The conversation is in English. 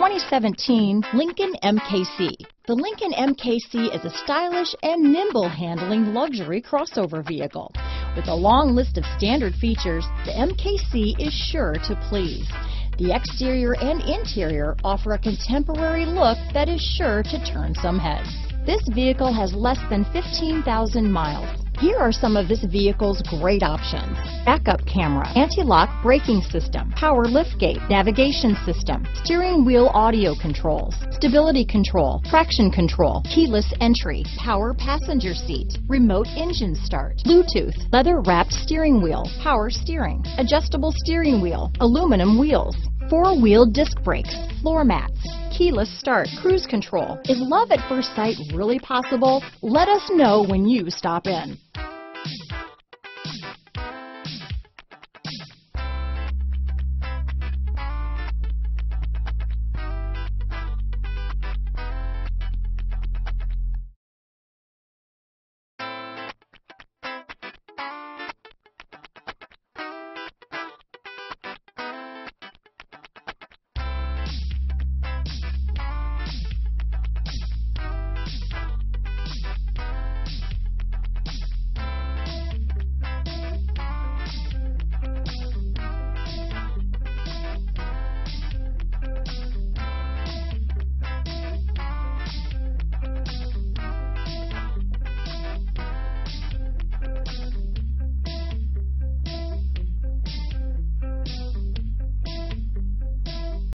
2017 Lincoln MKC. The Lincoln MKC is a stylish and nimble handling luxury crossover vehicle. With a long list of standard features, the MKC is sure to please. The exterior and interior offer a contemporary look that is sure to turn some heads. This vehicle has less than 15,000 miles. Here are some of this vehicle's great options. Backup camera, anti-lock braking system, power liftgate, navigation system, steering wheel audio controls, stability control, traction control, keyless entry, power passenger seat, remote engine start, Bluetooth, leather wrapped steering wheel, power steering, adjustable steering wheel, aluminum wheels, four-wheel disc brakes, floor mats, keyless start, cruise control. Is love at first sight really possible? Let us know when you stop in.